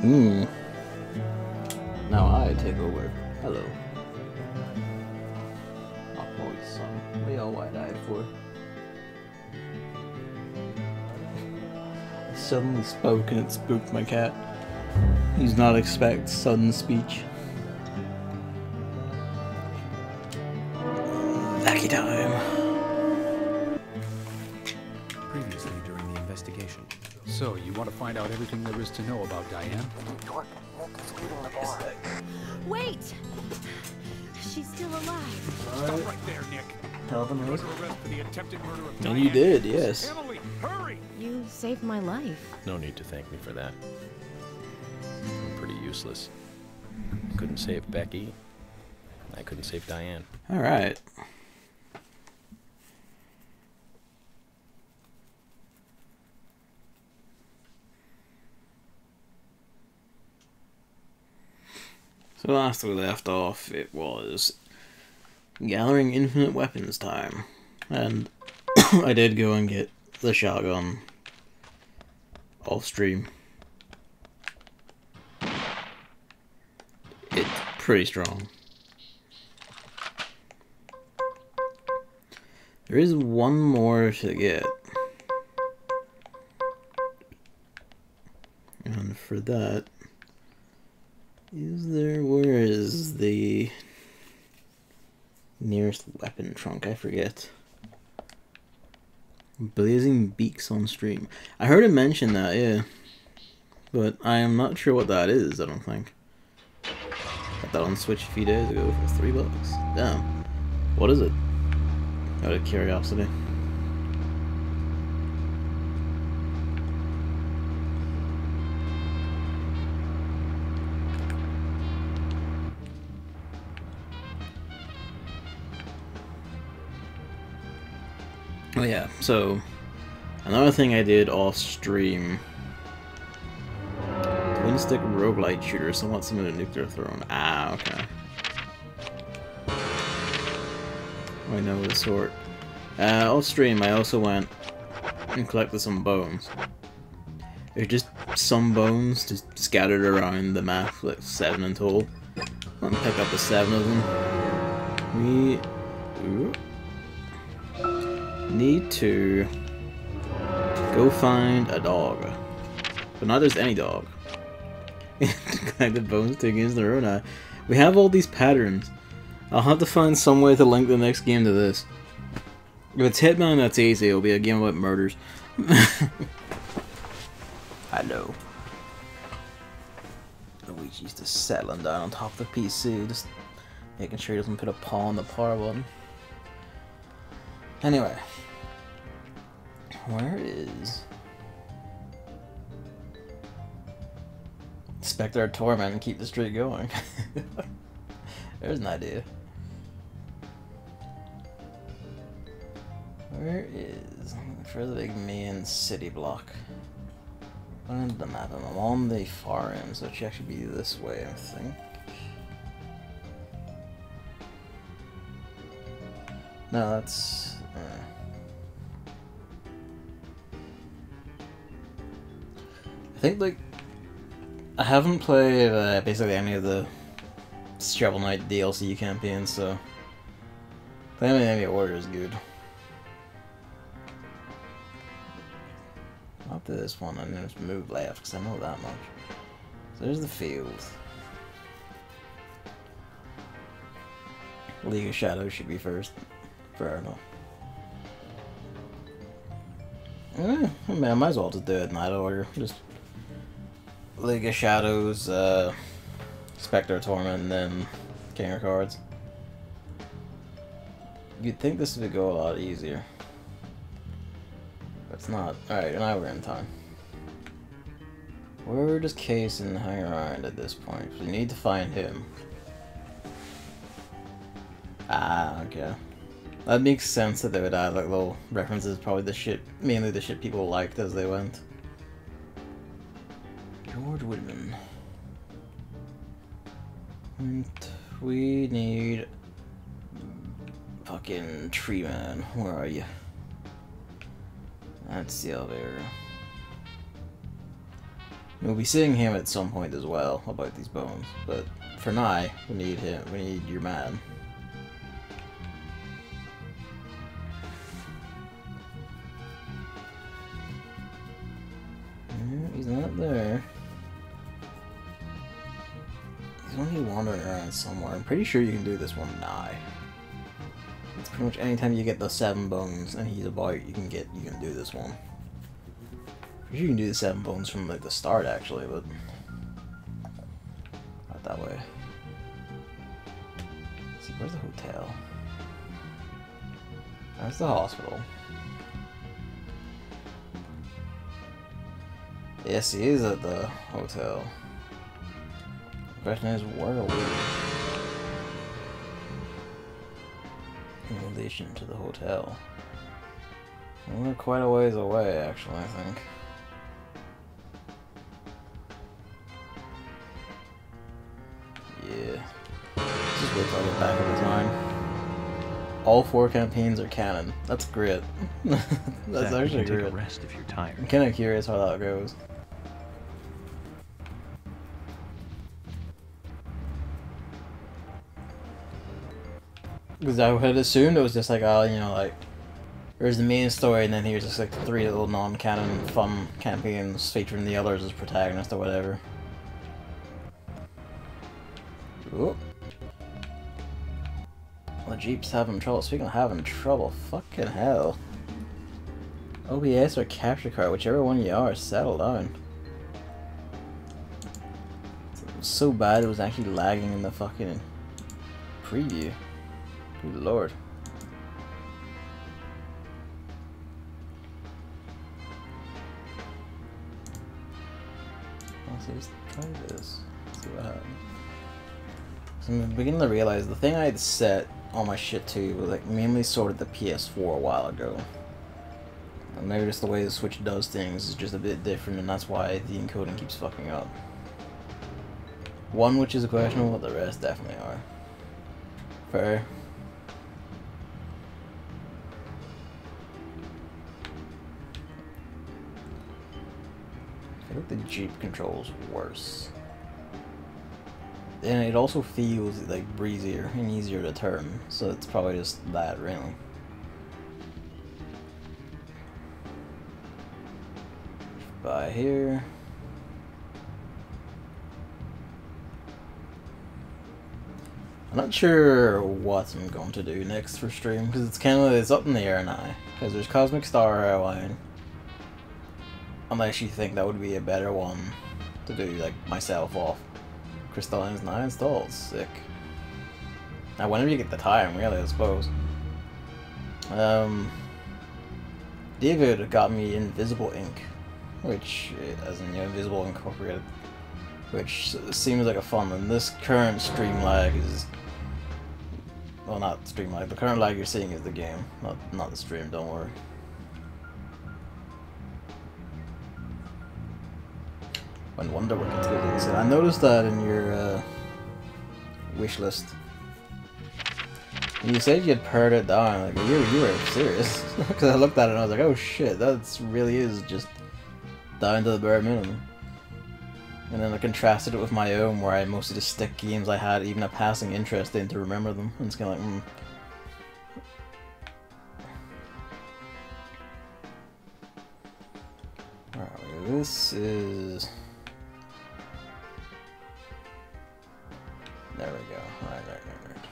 Hmm. Now I take over. Hello. My boy, son. What y'all wide-eyed for? I suddenly spoke and it spooked my cat. He's not expect sudden speech. Want out everything there is to know about Diane? Wait! She's still alive. Stop right there, Nick. Tell them You're under arrest for the attempted murder of And Diane. you did, yes. Emily, hurry! You saved my life. No need to thank me for that. I'm pretty useless. Couldn't save Becky. I couldn't save Diane. Alright. So last we left off, it was gathering infinite weapons time. And I did go and get the shotgun off stream. It's pretty strong. There is one more to get. And for that, is there, where is the nearest weapon trunk? I forget. Blazing Beaks on stream. I heard him mention that, yeah. But I am not sure what that is, I don't think. Got that on Switch a few days ago for three bucks. Damn. What is it? Out of curiosity. Oh yeah, so another thing I did off stream. Twin stick roguelite shooter, somewhat similar to Nuclear Throne. Ah, okay. I know the sort. Uh, off stream, I also went and collected some bones. There's just some bones just scattered around the map, like seven in total. I'm gonna pick up the seven of them. We ooh, need to go find a dog, but not just any dog. The bones to against the Rona. We have all these patterns. I'll have to find some way to link the next game to this. If it's Hitman, that's easy. It'll be a game about murders. I know. Luigi's just settling down on top of the PC, just making sure he doesn't put a paw on the power button. Anyway. Where is... Spectre Torment and keep the streak going. There's an idea. Where is for the big main city block? On the map, I'm on the far end, so it should actually be this way, I think. No, that's. I think like I haven't played uh, basically any of the Shovel Knight DLC campaigns, so playing any order is good. Not this one, then just move left, because I know that much. So there's the field. Plague of Shadows should be first. Fair enough. Eh, I mean, I might as well just do it in that order. Just Plague of Shadows, uh, Spectre Torment, and then King of Cards. You'd think this would go a lot easier. But it's not. Alright, now we're in time. Where does Kaysen hang around at this point? We need to find him. Ah, okay. That makes sense that they would add like little references, probably the shit, mainly the shit people liked as they went. George Woodman. And we need fucking tree man. Where are you? That's the elevator. We'll be seeing him at some point as well about these bones, but for now, we need him. We need your man. Pretty sure you can do this one now. It's pretty much anytime you get the seven bones and he's about, you can get you can do this one. You can do the seven bones from like the start actually, but not that way. Let's see, where's the hotel? That's the hospital. Yes, he is at the hotel. The question is, where are we? Relation to the hotel. We're quite a ways away, actually, I think. Yeah. Just wait till I get back in the time. All four campaigns are canon. That's great. That's you actually great. a rest if you're I'm kind of curious how that goes. Because I had assumed it was just like, oh, you know, like, there's the main story, and then here's just like three little non-canon fun campaigns featuring the others as protagonists or whatever. Oop. The Jeep's having trouble. Speaking of having trouble, fucking hell. OBS or capture card, whichever one you are, settle down. So bad it was actually lagging in the fucking preview. Good lord. Let's let's try this. See what happens. So I'm beginning to realize the thing I had set all my shit to was like mainly sorted the PS4 a while ago. Maybe just the way the Switch does things is just a bit different, and that's why the encoding keeps fucking up. One which is questionable, the rest definitely are. Fair. The Jeep controls worse. And it also feels like breezier and easier to turn, so it's probably just that really. By here. I'm not sure what I'm going to do next for stream because it's kind of it's up in the air now. Because there's Cosmic Star Heroine. I you think that would be a better one to do like myself off. Crystalline's now installed. Sick. Now, whenever you get the time, really, I suppose. Um, David got me Invisible Ink, which, as in, you know, Invisible Incorporated, which seems like a fun one. This current stream lag is, well, not stream lag. The current lag you're seeing is the game, not not the stream. Don't worry. When Wonder Woman gets good. I noticed that in your uh, wish list. You said you had pared it down. Like you, you were serious. Because I looked at it and I was like, oh shit, that really is just down to the bare minimum. And then I contrasted it with my own, where I mostly just stick games I had even a passing interest in to remember them. And it's kind of like. Alright, this is. There we go. Alright, right, right, right.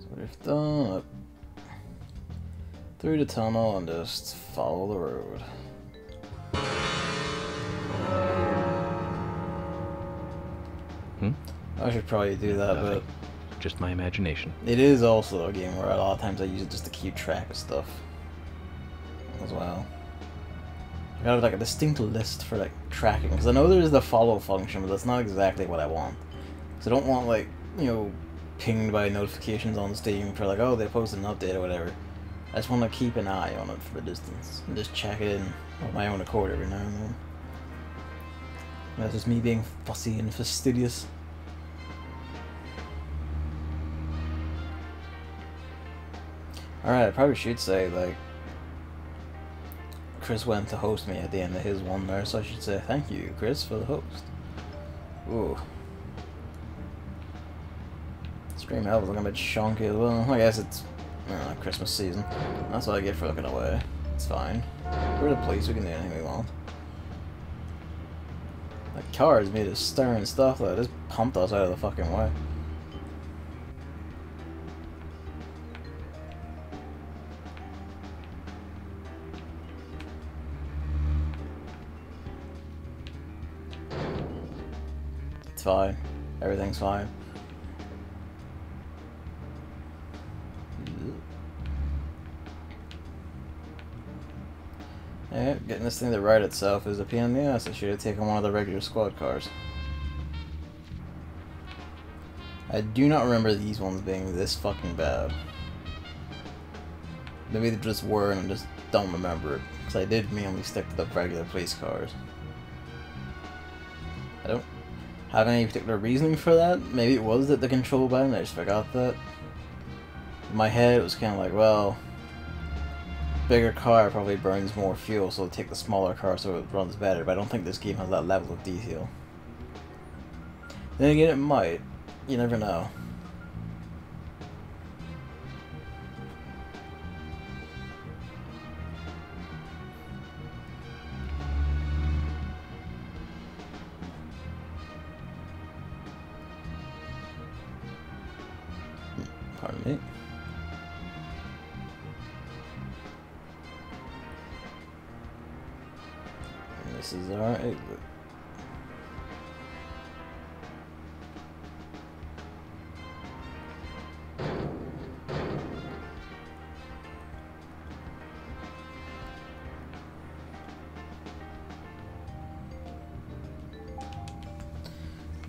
So we've done up through the tunnel and just follow the road. Hmm? I should probably do that, Nothing. Just my imagination. it is also a game where a lot of times I use it just to keep track of stuff as well. I got like a distinct list for like tracking because I know there's the follow function, but that's not exactly what I want. So I don't want like you know pinged by notifications on Steam for like oh they posted an update or whatever. I just want to keep an eye on it from a distance and just check it in on my own accord every now and then. That's just me being fussy and fastidious. Alright, I probably should say, like, Chris went to host me at the end of his one there, so I should say thank you, Chris, for the host. Ooh. Stream health was looking a bit shonky as well. I guess it's uh, Christmas season. That's what I get for looking away. It's fine. We're the police, we can do anything we want. That car is made of stern stuff though, it just pumped us out of the fucking way. Fine. Everything's fine. Yeah, getting this thing to right itself is a pain in the ass. I should have taken one of the regular squad cars. I do not remember these ones being this fucking bad. Maybe they just were and I just don't remember it. Because I did mainly stick to the regular police cars. I don't have any particular reasoning for that. Maybe it was that the control button, I just forgot that. In my head, it was kind of like, well, bigger car probably burns more fuel, so take the smaller car so it runs better. But I don't think this game has that level of detail. Then again, it might. You never know. This is our exit.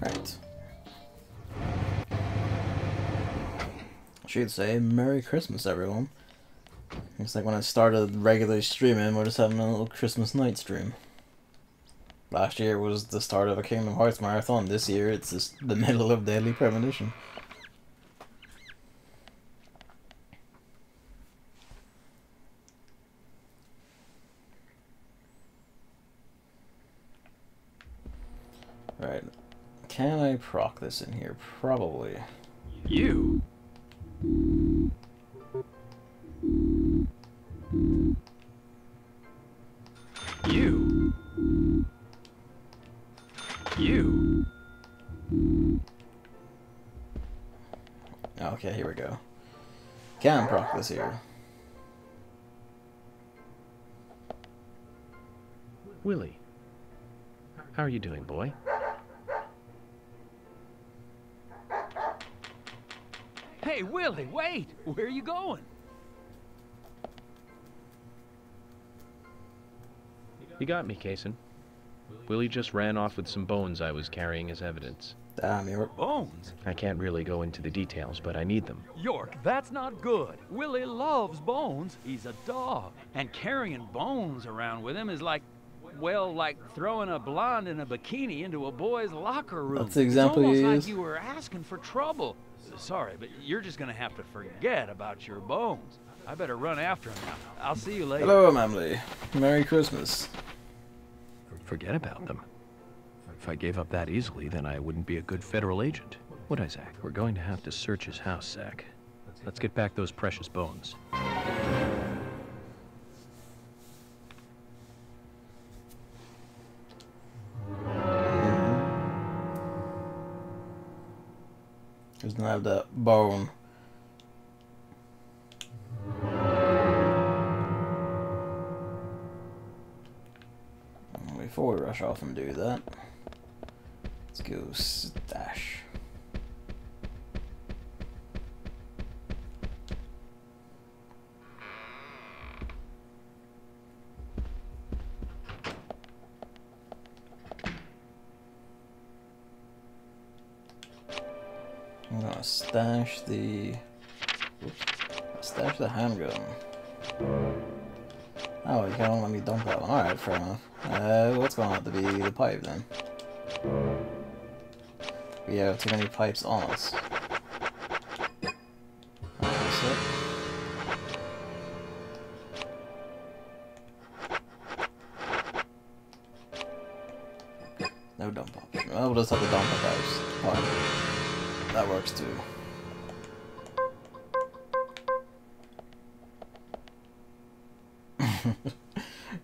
Right. Should say Merry Christmas, everyone. It's like when I started regularly streaming, we're just having a little Christmas night stream. Last year was the start of a Kingdom Hearts marathon. This year, it's just the middle of Deadly Premonition. Right. Can I proc this in here? Probably. You? You? Can proc this here. Willie. How are you doing, boy? Hey, Willie, wait! Where are you going? You got me, Kaysen. Willie just ran off with some bones I was carrying as evidence. Um, Damn, you're Bones? I can't really go into the details, but I need them. York, that's not good. Willie loves bones. He's a dog. And carrying bones around with him is like, well, like throwing a blonde in a bikini into a boy's locker room. That's the example it's you almost use. like you were asking for trouble. Sorry, but you're just gonna have to forget about your bones. I better run after him now. I'll see you later. Hello, Mamley. Merry Christmas. Forget about them. If I gave up that easily, then I wouldn't be a good federal agent. Would I, Zach? We're going to have to search his house, Zach. Let's get back those precious bones. Doesn't have that bone. Before we rush off and do that, let's go stash. I'm gonna stash the oops, stash the handgun. Oh, you can't let me dump that one. Alright, fair enough. Uh, what's going to have to be the pipe then? We have too many pipes Almost. No dump I'll just have the dump pump pipes. Fine. That works too.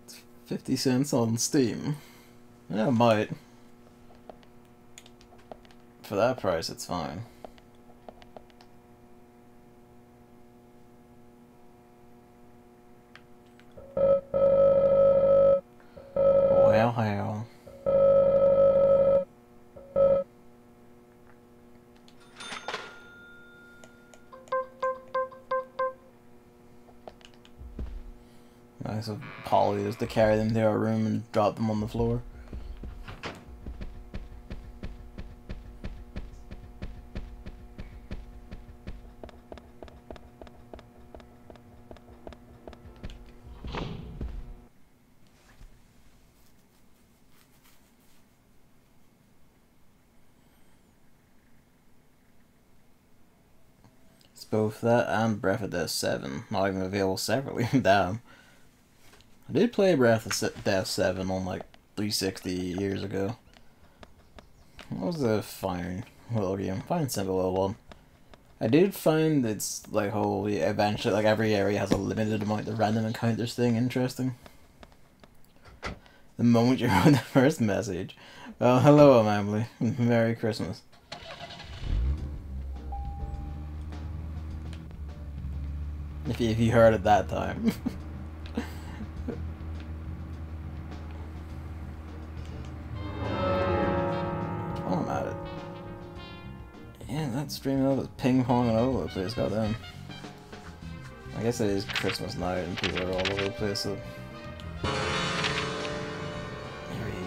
it's 50 cents on Steam. Yeah, might. For that price, it's fine. Well, hell. Nice of Polly is to carry them to our room and drop them on the floor. Both that and Breath of Death 7, not even available separately. Damn. I did play Breath of Death 7 on like 360 years ago. That was a fine little game. Fine, simple little one. I did find it's like yeah, eventually like every area has a limited amount of random encounters thing interesting. The moment you wrote the first message. Well, hello, I'm Emily. Merry Christmas. If you, if you heard it that time. While I'm at it. Yeah, that streaming up is ping ponging all over the place, goddamn. I guess it is Christmas night and people are all over the place, so.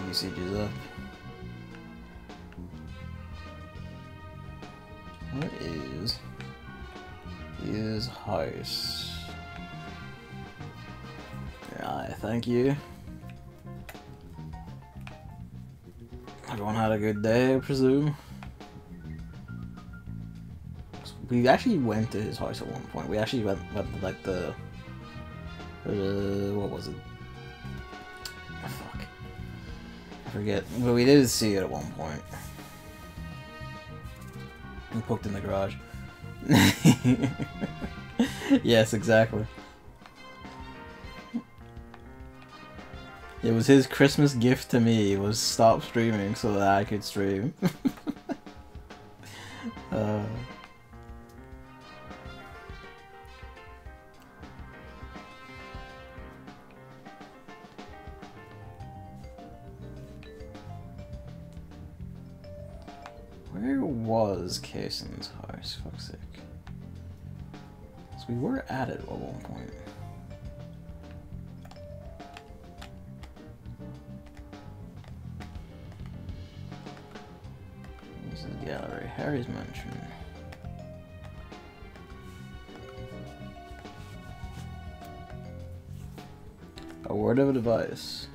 Usage is up. House? Right, thank you. Everyone had a good day, I presume. We actually went to his house at one point. We actually went, went to like the, uh, what was it? Oh, fuck, I forget. But we did see it at one point. We poked in the garage. yes, exactly. It was his Christmas gift to me was stop streaming so that I could stream. uh, where was Kaysen's house? Fuck's sake. We were at it at one point. This is gallery. Harry's mansion. A word of advice.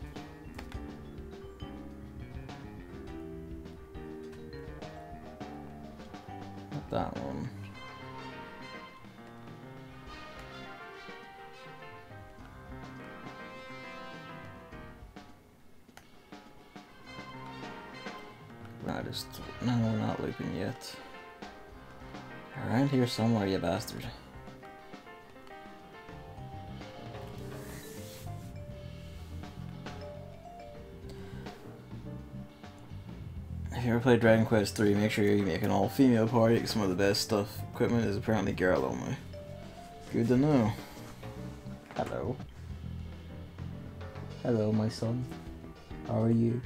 No, we're not looping yet. Around here somewhere, you bastard. If you ever play Dragon Quest 3, make sure you make an all-female party. Some of the best stuff equipment is apparently girl only. Good to know. Hello. Hello, my son. How are you?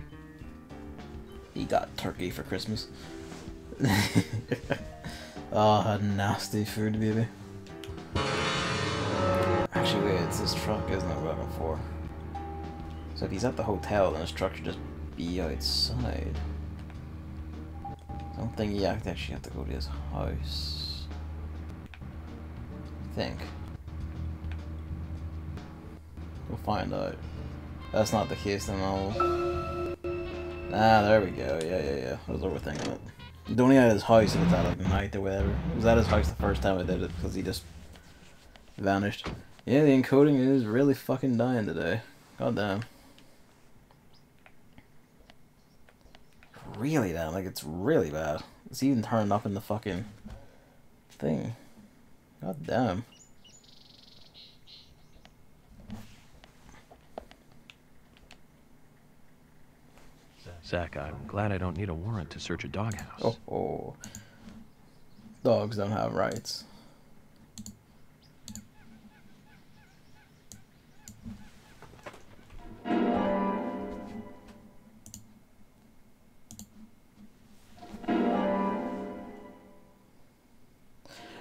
He got turkey for Christmas. oh, nasty food, baby. Actually, wait, it's his truck, isn't it, we're looking for? So if he's at the hotel, then his truck should just be outside. I don't think you actually have to go to his house. I think. We'll find out. That's not the case, then I'll... Ah, there we go. Yeah, yeah, yeah. I was overthinking it. He's only at his house if it's at like night or whatever. It was at his house the first time I did it because he just vanished. Yeah, the encoding is really fucking dying today. God damn. really down. Like it's really bad. It's even turned up in the fucking thing. God damn. Zach, I'm glad I don't need a warrant to search a doghouse. Oh, oh. Dogs don't have rights.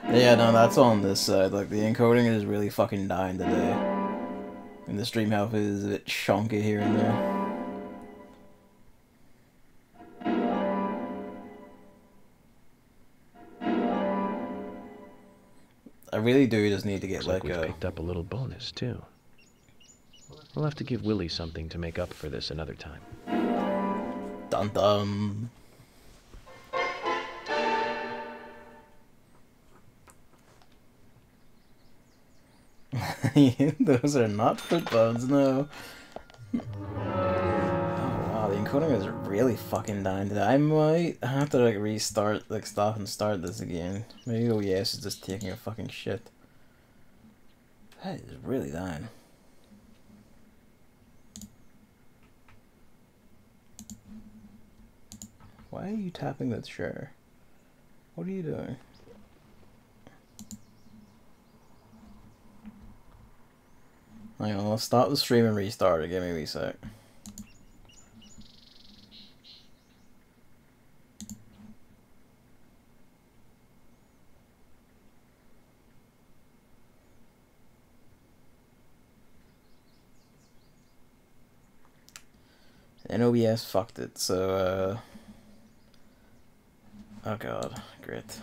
Yeah, no, that's on this side. Like, the encoding is really fucking dying today. And the stream health is a bit chunky here and there. I really do just need to get Looks like we've picked up a little bonus, too. We'll have to give Willie something to make up for this another time. Dun dun. Those are not foot bones, no. Oh is really fucking dying today. I might have to like restart, like stop and start this again. Maybe OBS is just taking a fucking shit. That is really dying. Why are you tapping that chair? What are you doing? Hang on, I'll stop the stream and restart it. Give me a sec. And OBS fucked it, so uh Oh god, great.